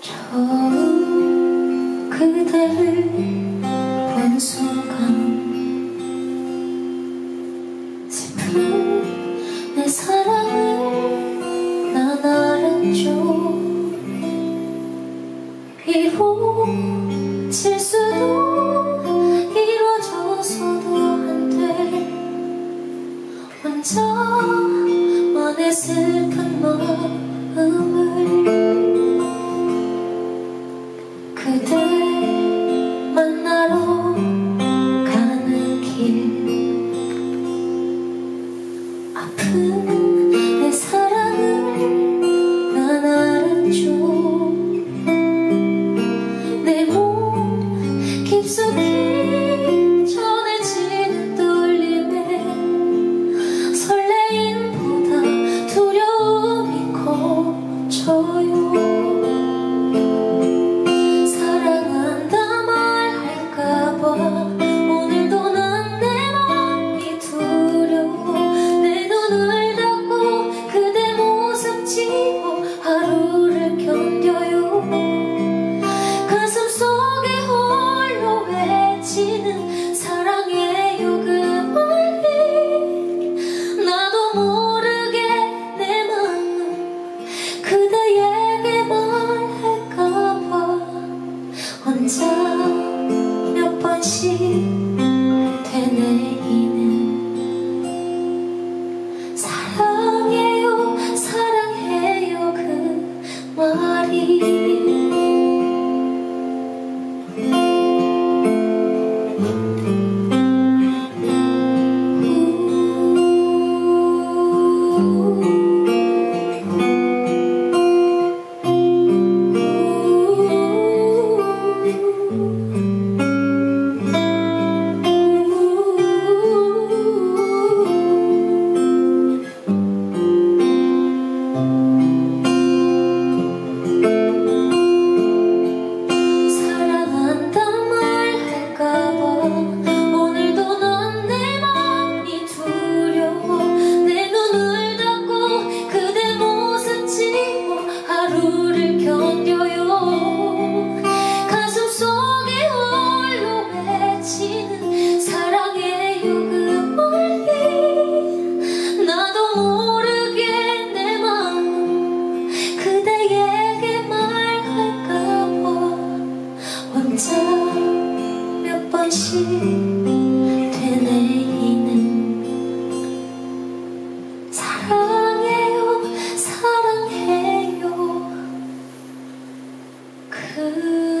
처음 그대를 본 순간 슬픈 내 사랑을 난 알았죠 이루칠 수도 저 먼의 슬픈 마음을 되뇌이는 사랑해요 사랑해요. 그